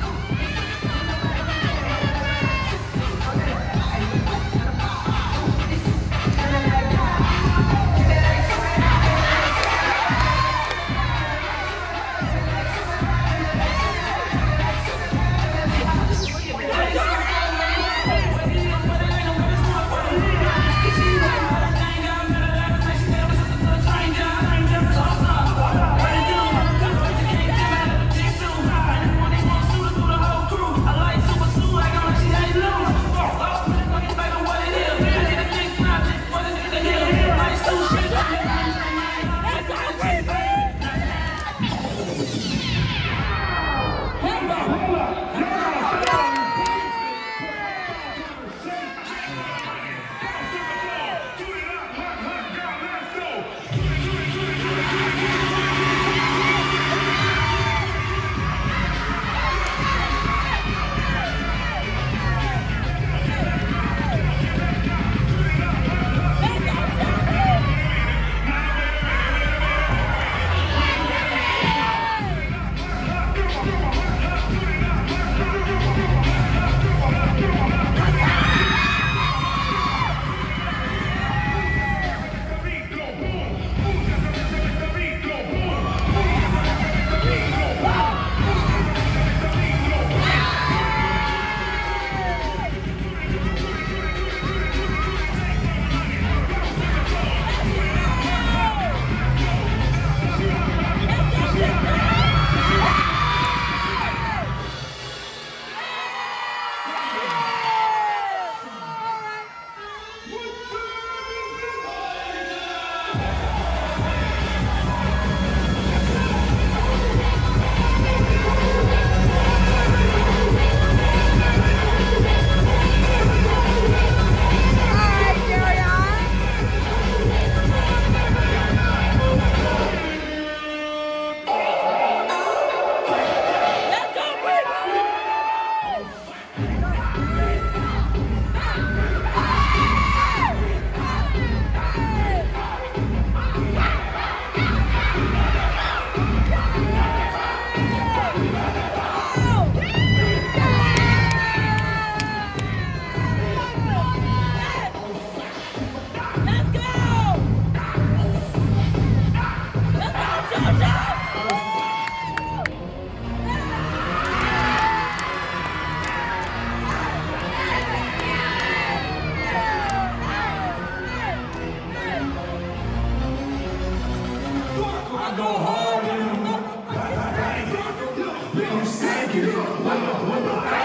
No. Go hard. You said you, well, well,